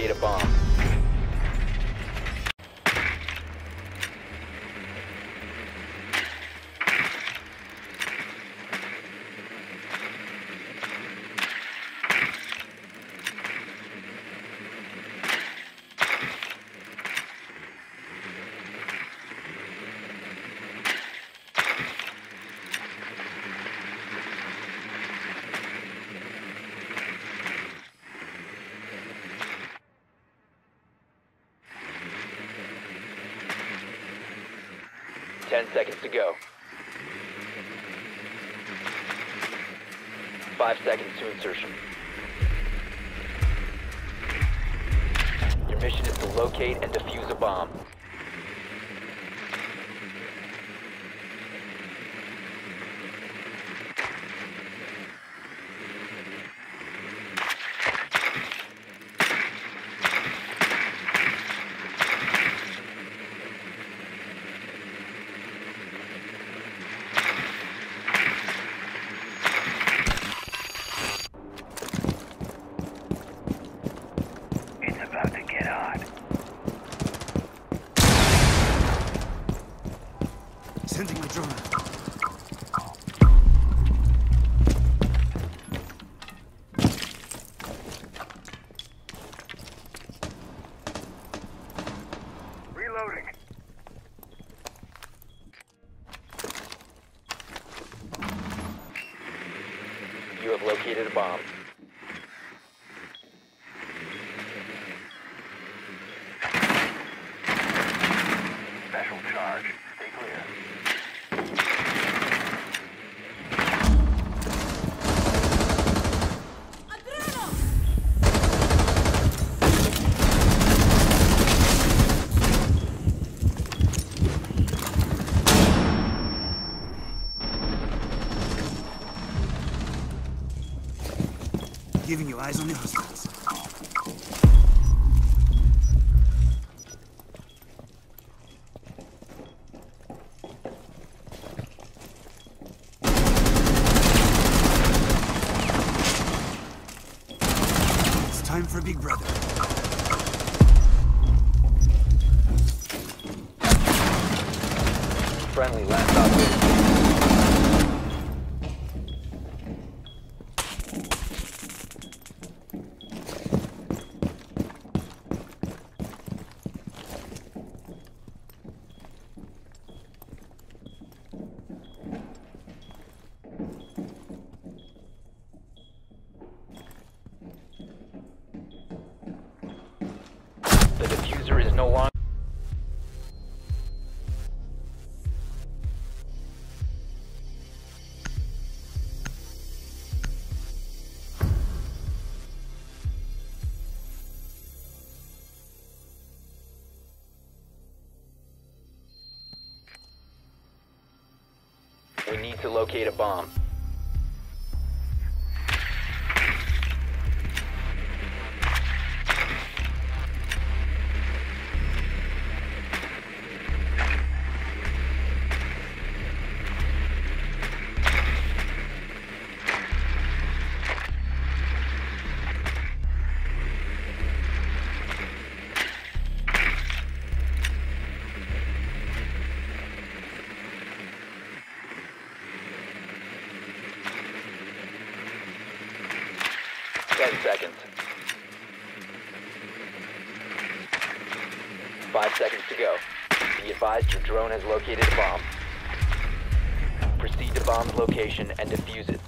locate a bomb. Ten seconds to go. Five seconds to insertion. Your mission is to locate and defuse a bomb. It's about to get hot. Sending my drone. Reloading. You have located a bomb. Special charge. Stay clear. You eyes on the hostiles. It's time for Big Brother. Friendly last operator. Locate a bomb. Drone has located a bomb. Proceed to bomb's location and defuse it.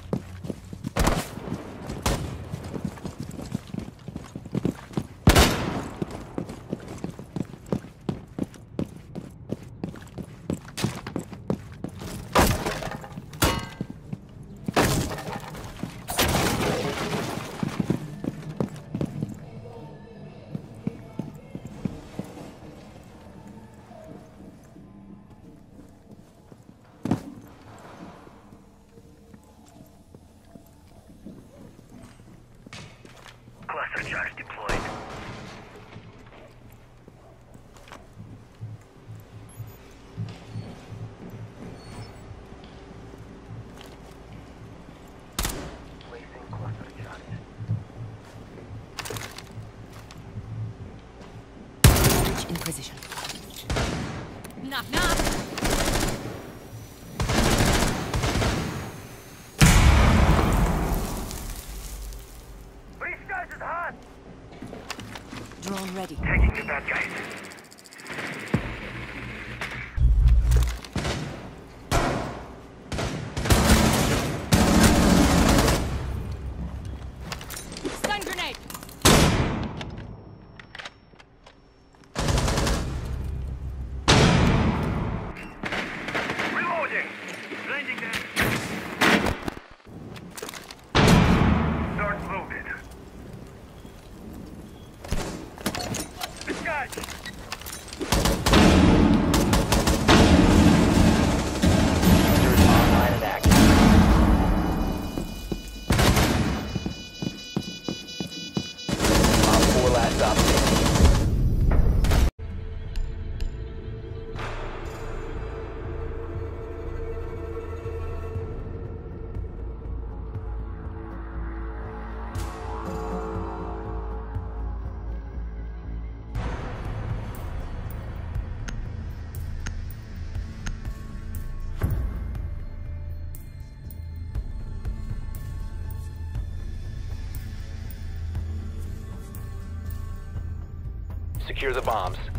Secure the bombs.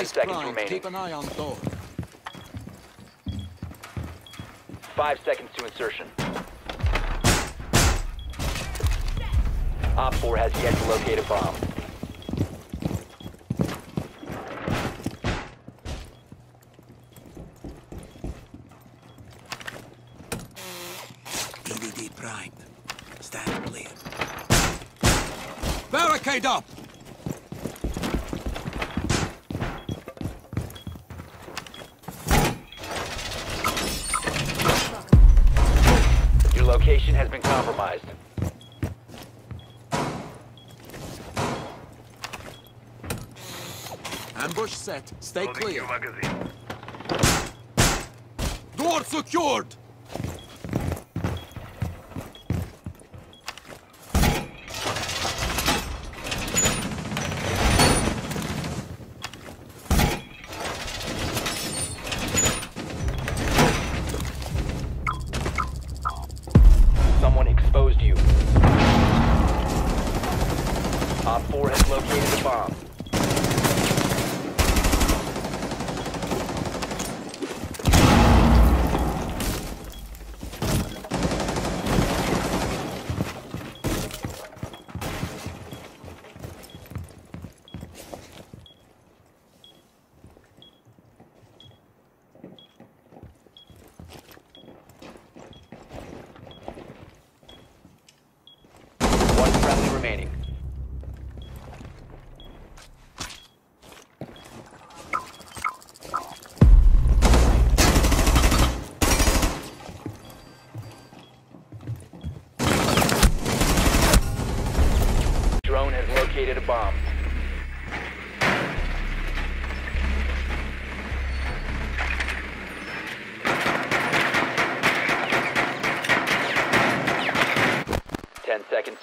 Device seconds prime. remaining. Keep an eye on door. Five seconds to insertion. Op 4 has yet to locate a bomb. EDD primed. Stand clear. Barricade up! Your location has been compromised. Set. Stay Loading clear. Door secured!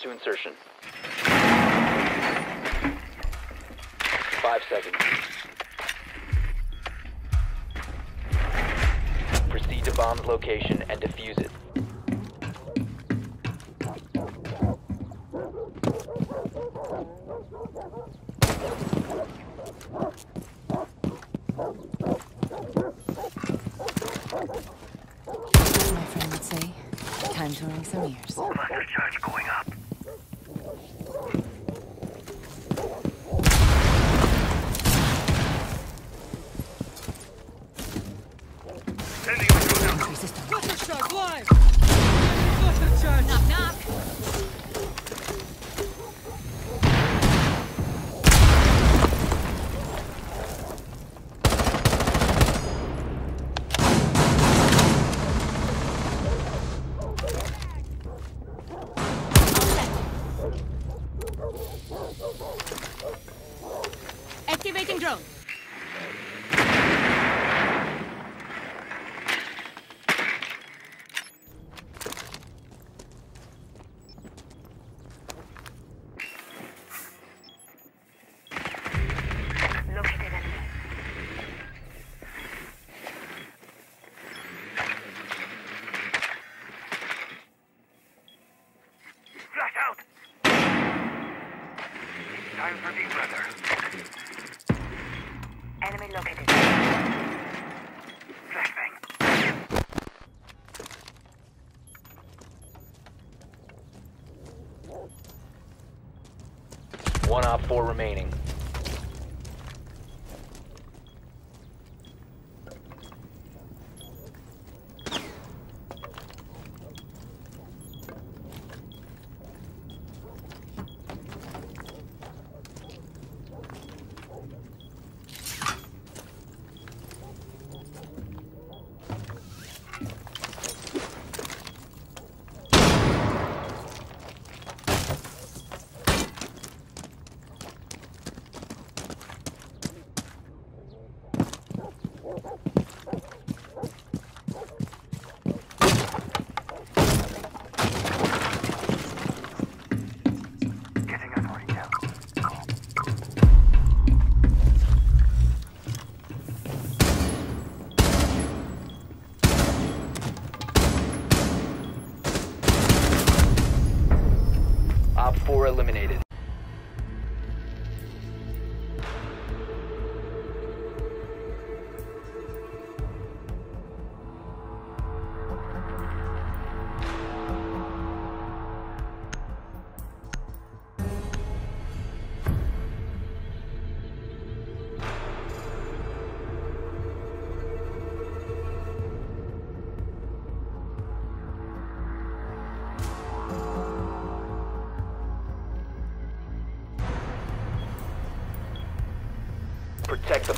To insertion. Five seconds. Proceed to bomb's location and defuse it. My friend would say, time to ring some ears. Cluster charge going up. 4 remaining.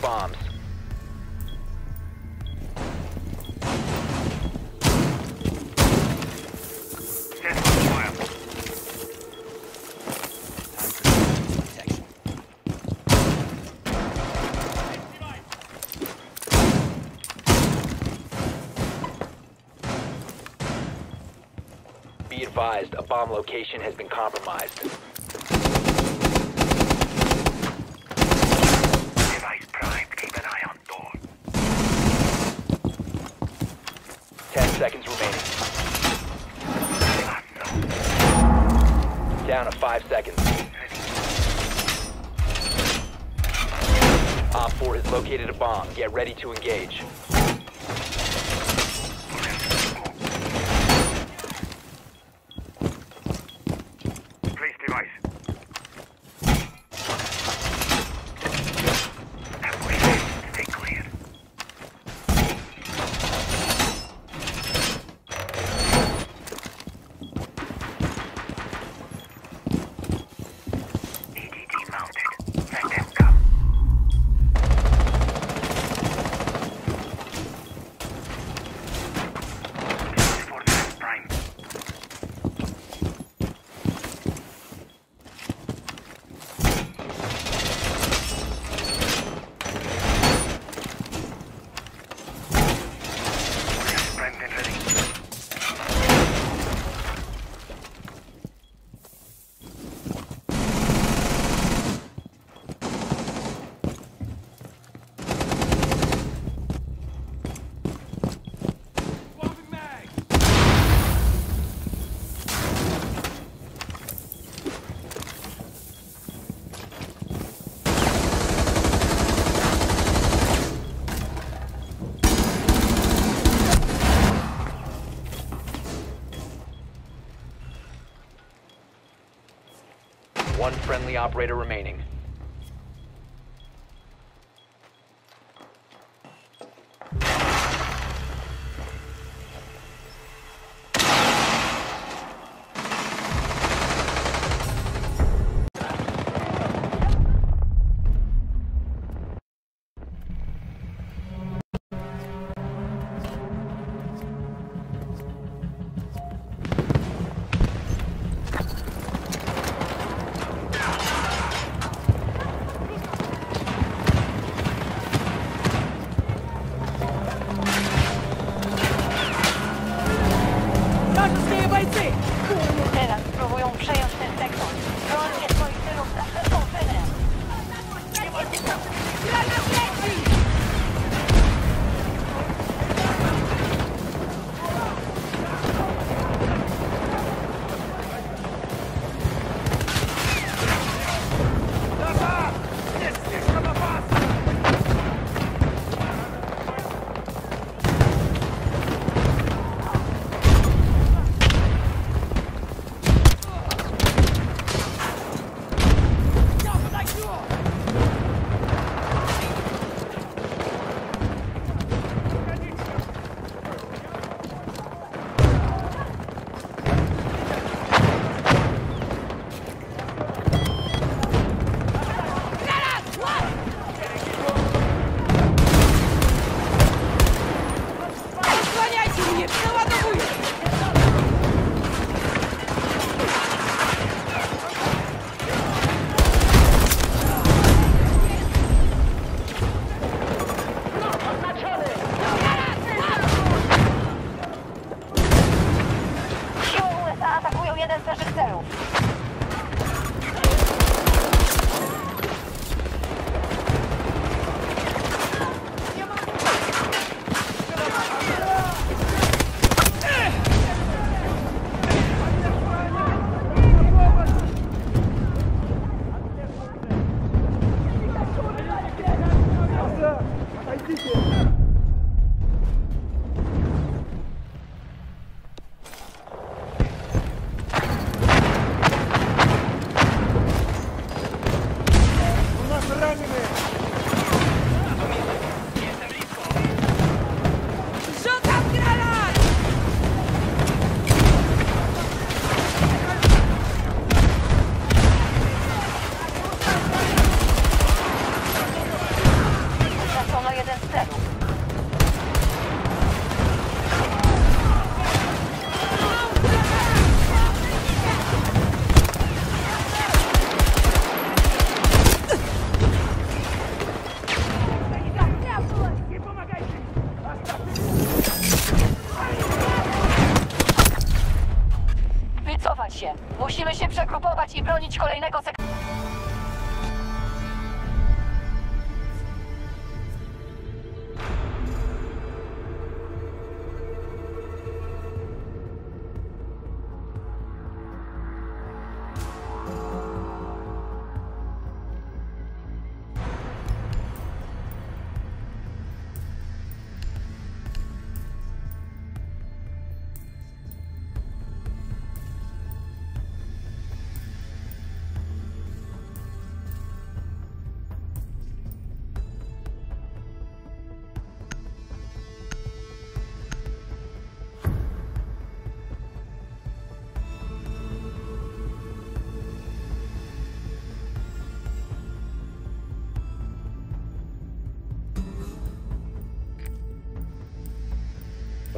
Bombs. Be advised, a bomb location has been compromised. Device primed. Keep an eye on door. 10 seconds remaining. Down to 5 seconds. Op 4 has located a bomb. Get ready to engage. Place device. Halfway there. Stay clear. EDD mounted. Let them come. For the prime. Primed and ready. One friendly operator remaining.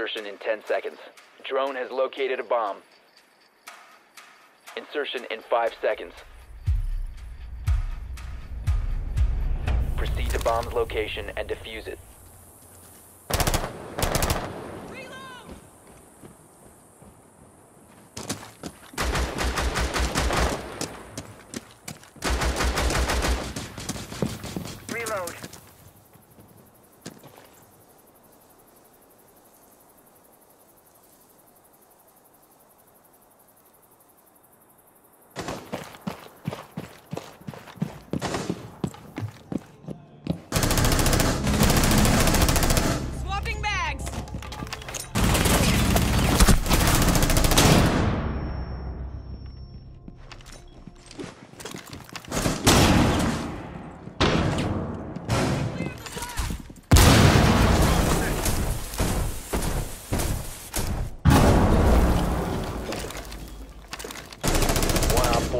Insertion in 10 seconds. Drone has located a bomb. Insertion in 5 seconds. Proceed to bomb's location and defuse it.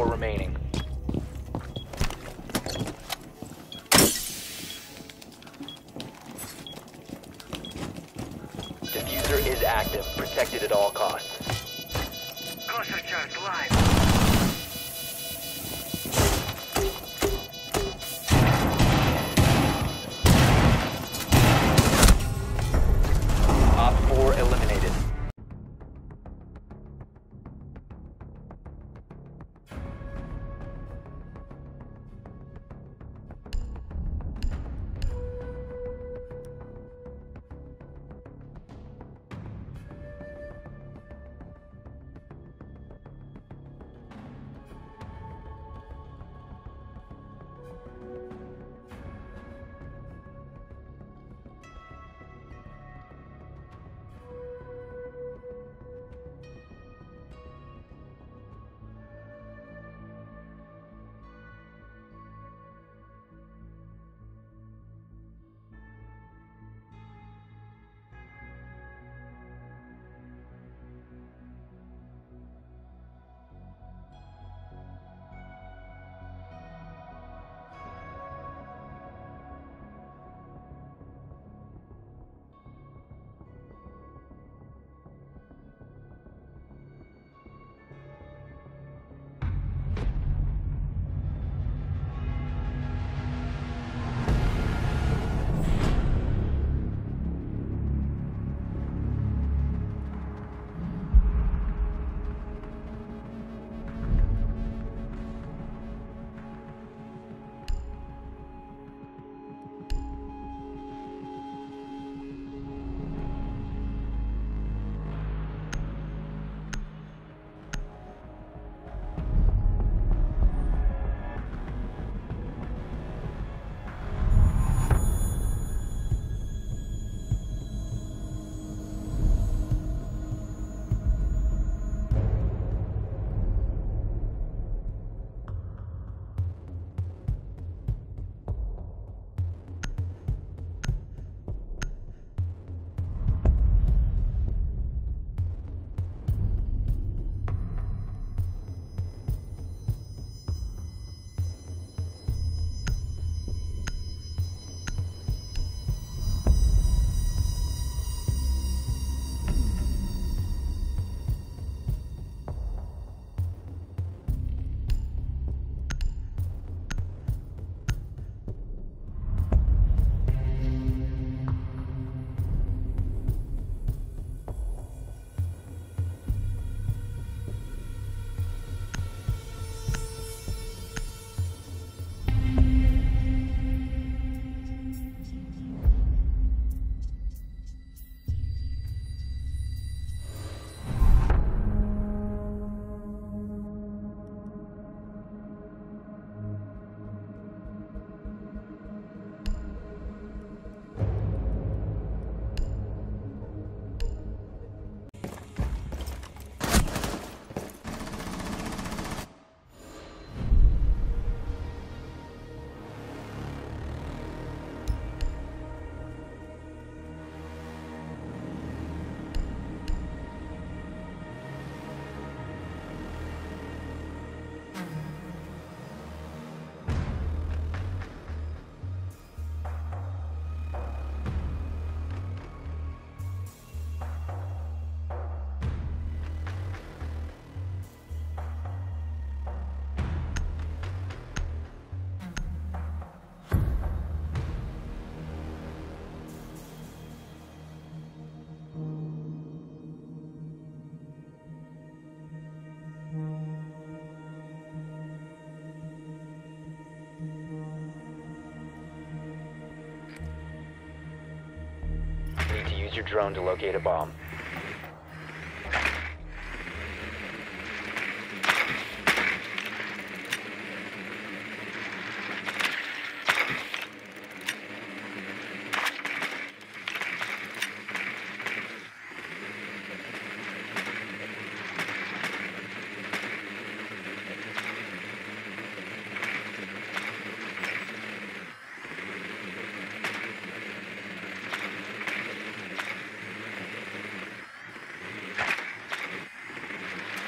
4 remaining. Defuser is active, protected at all costs. Your drone to locate a bomb.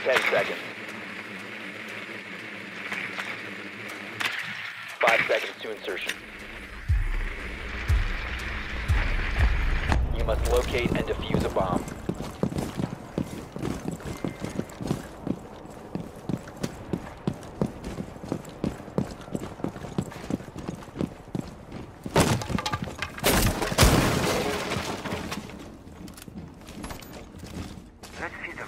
Ten seconds. Five seconds to insertion. You must locate and defuse a bomb. Let's see the light now. Drones up and running. Tracks out. Bomb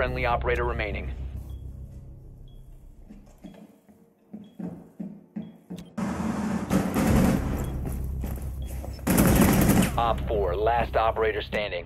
friendly operator remaining. Op 4, last operator standing.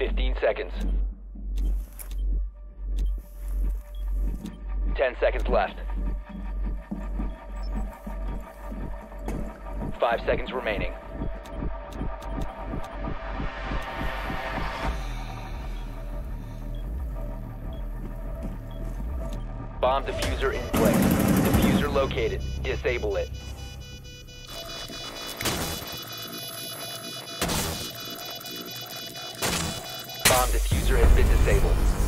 Fifteen seconds. Ten seconds left. Five seconds remaining. Bomb defuser in place. Defuser located. Disable it. Bomb defuser has been disabled.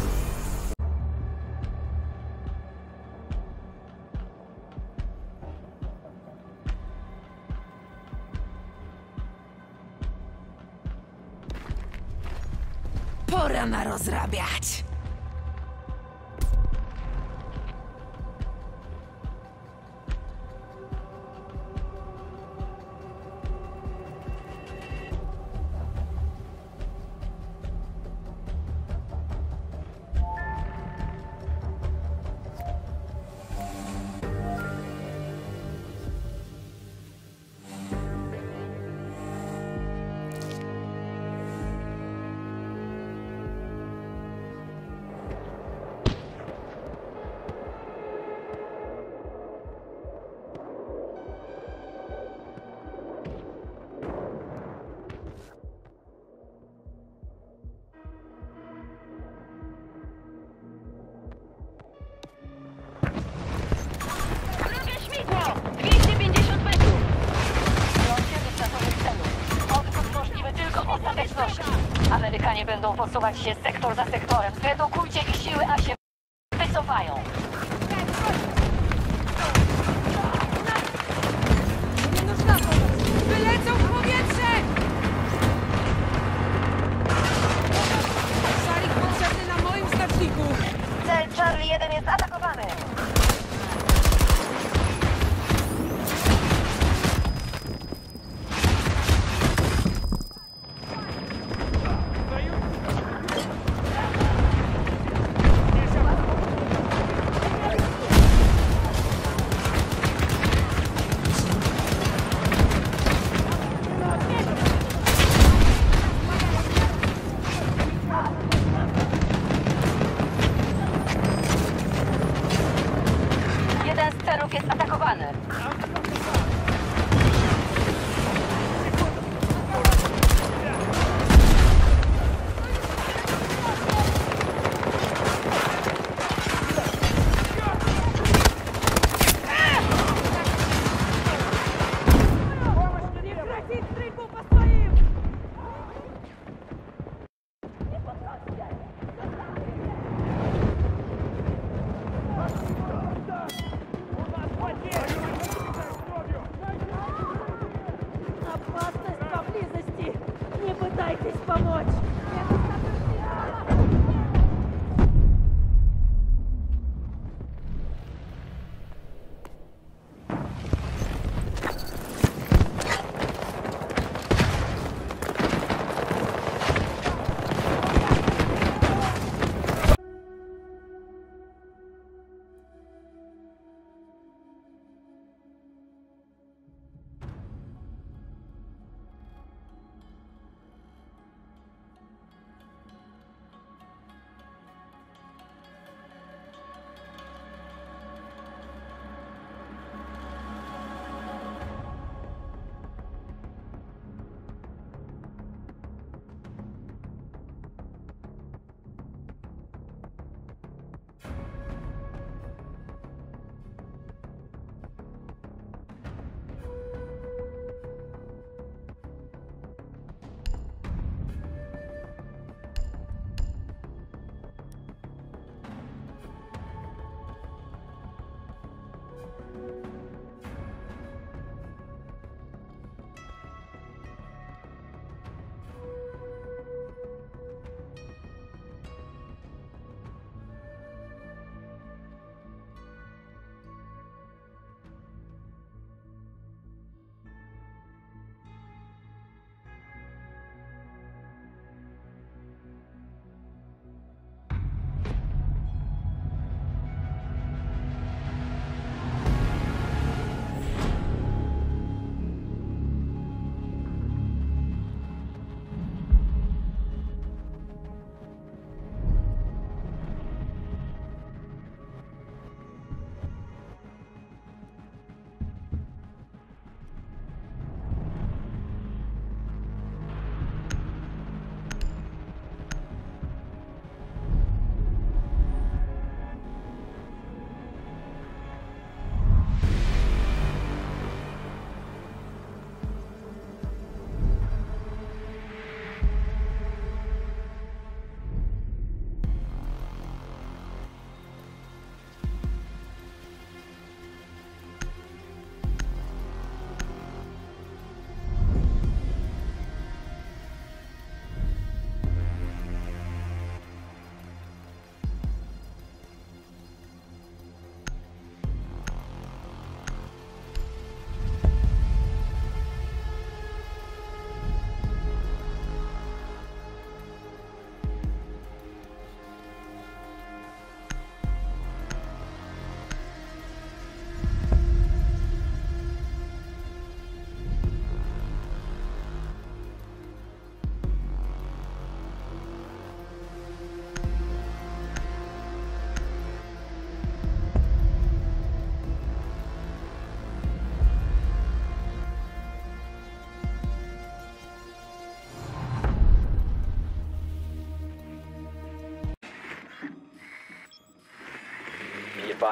się sektor za sektorem. Redukujcie ich siły, a się wycofają. Nie można! Wylecą w powietrze! Szalik na moim znaczniku! Cel Charlie 1 jest atak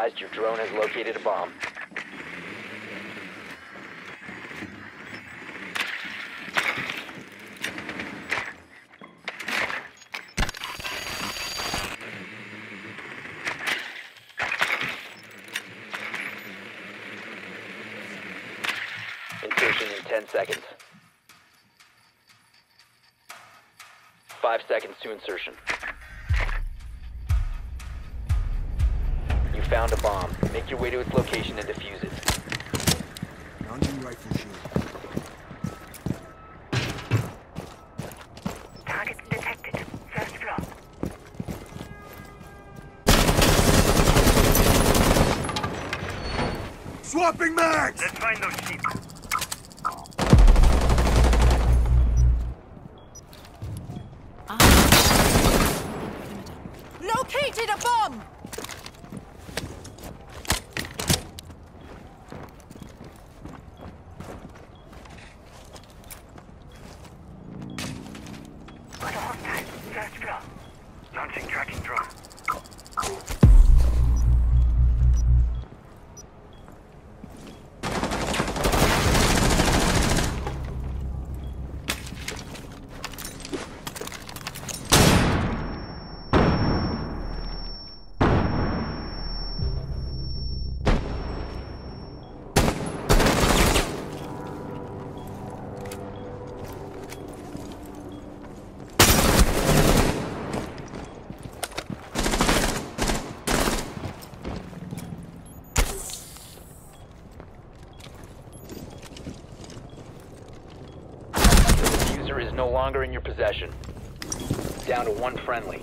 advised your drone has located a bomb. Insertion in 10 seconds. Five seconds to insertion. Way to its location and defuse it. Hunting rifle shield. Targets detected. First floor. Swapping mags! Let's find those sheep. Ah. Located a bomb! Longer in your possession. Down to one friendly.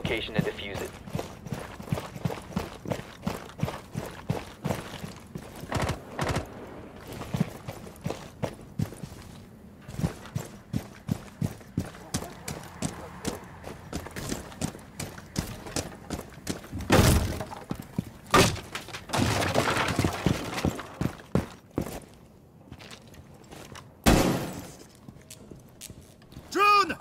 Location and defuse it. Drone!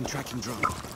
Launching tracking drone.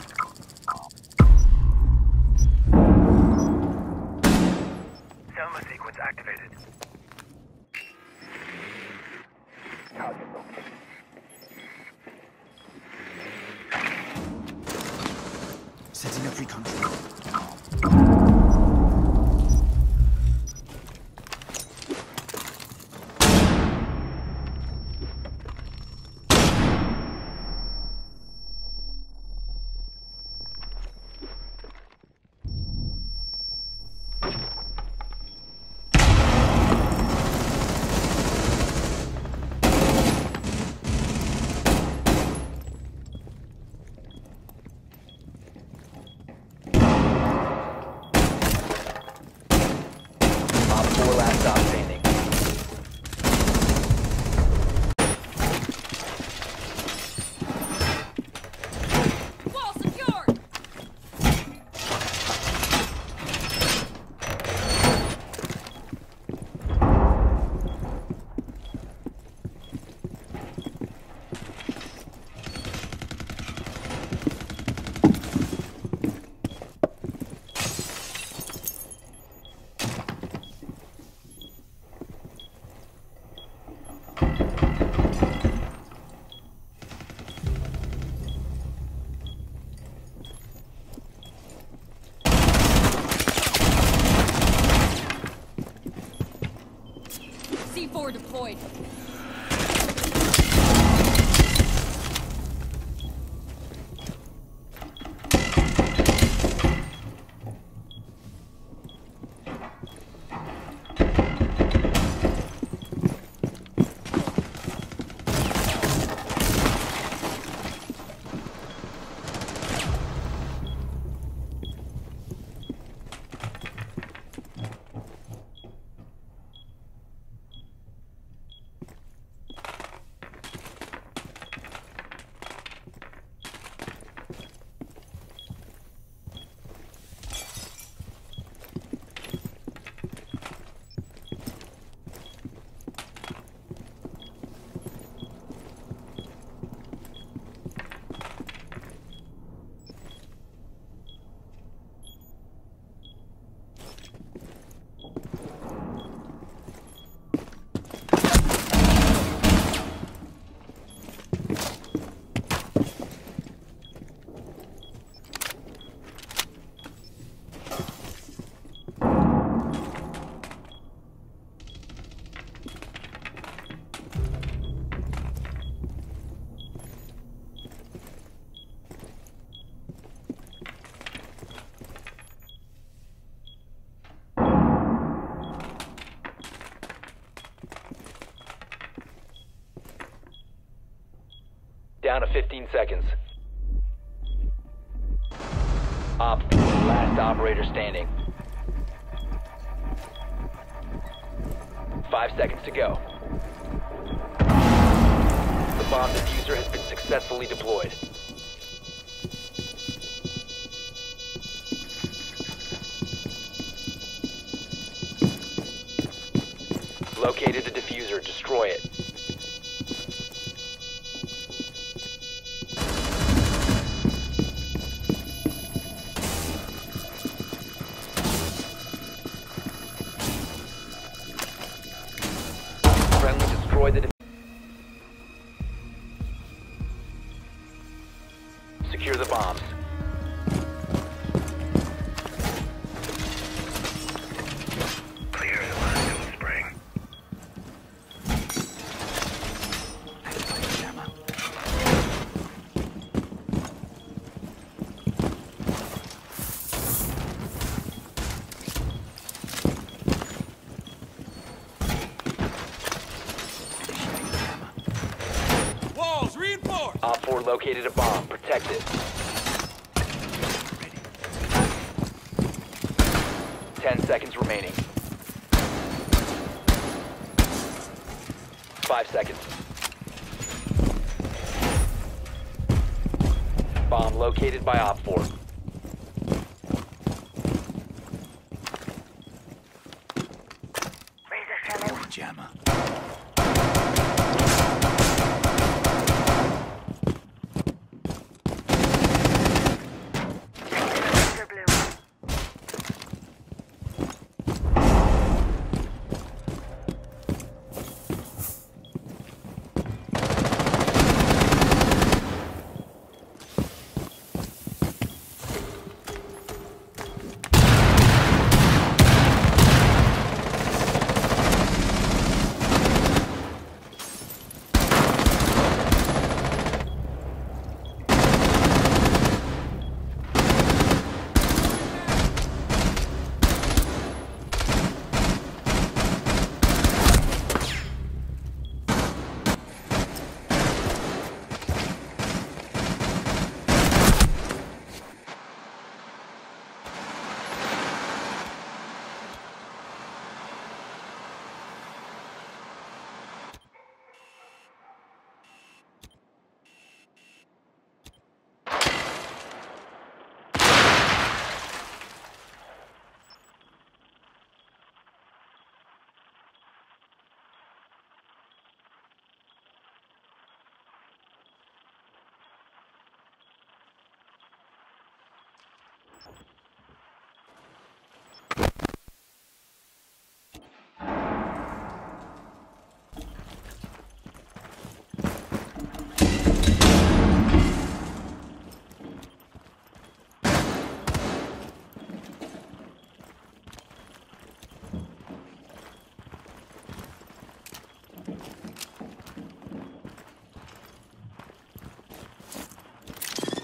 Down to 15 seconds. Op last operator standing. Five seconds to go. The bomb defuser has been successfully deployed. Located the defuser. Destroy it.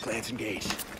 Plants engaged.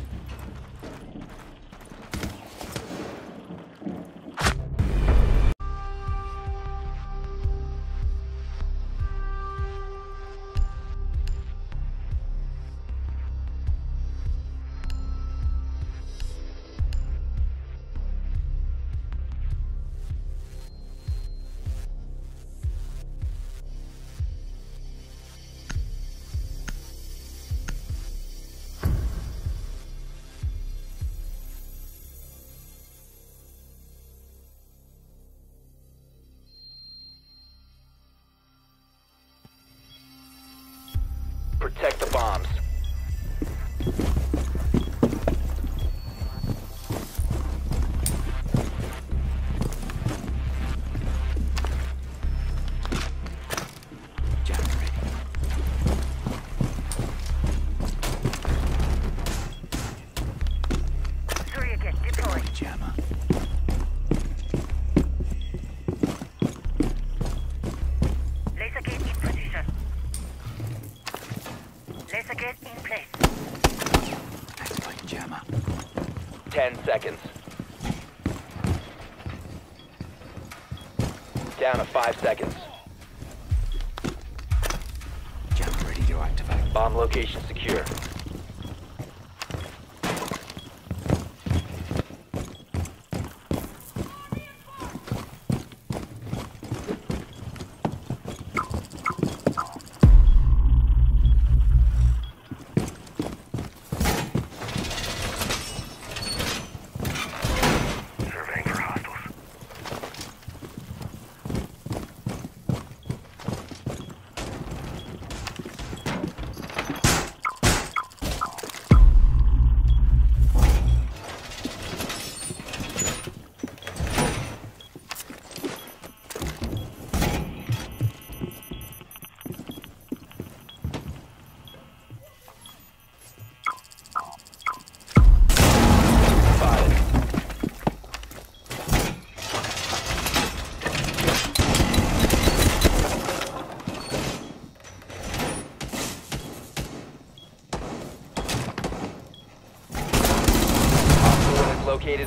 five seconds.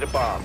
the bomb.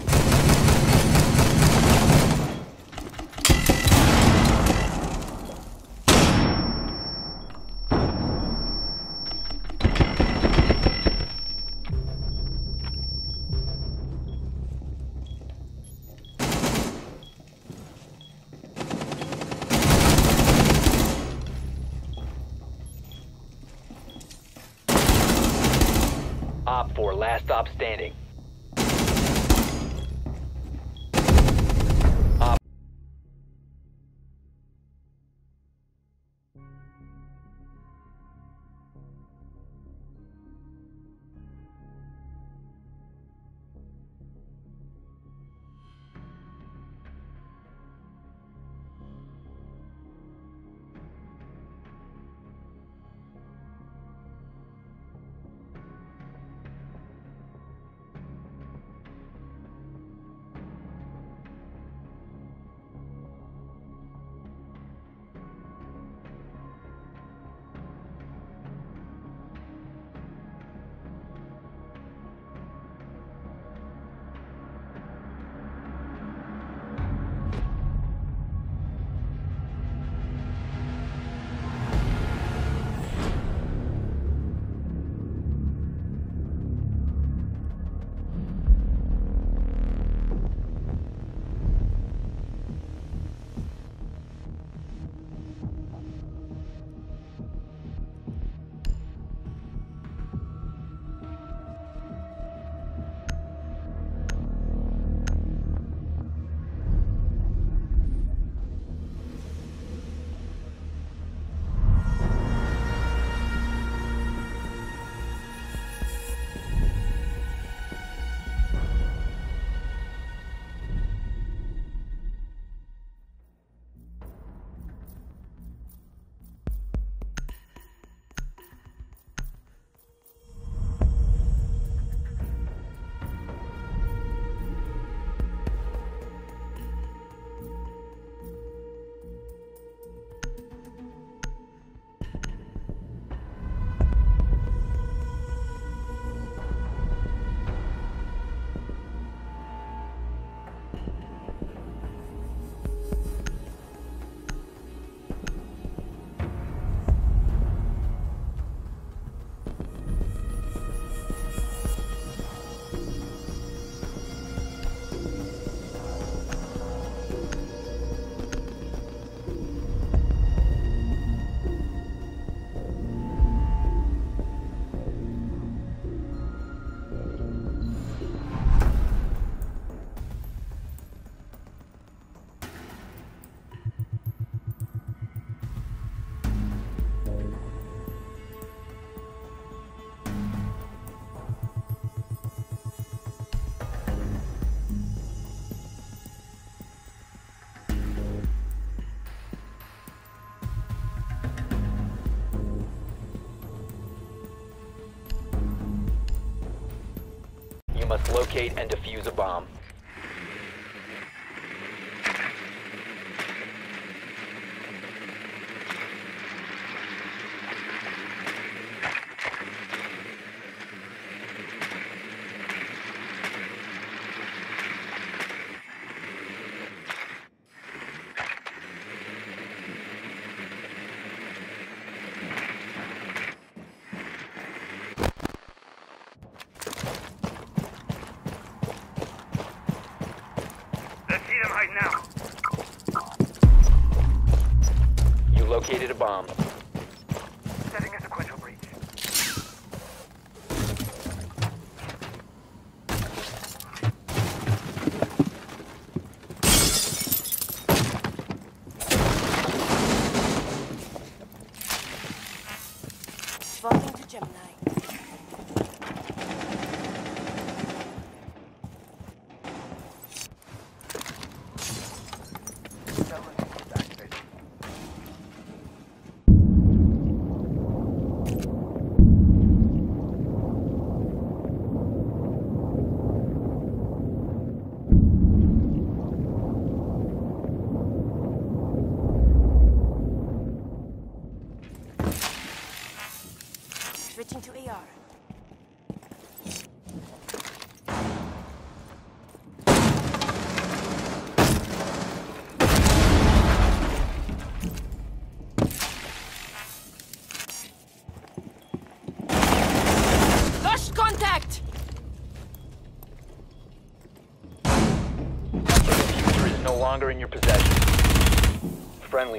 Locate and defuse a bomb. Let's see them hide now. You located a bomb. Setting a sequential breach. Swapping to Gemini. Switching to AR. Lost contact! The defuser is no longer in your possession. Friendly,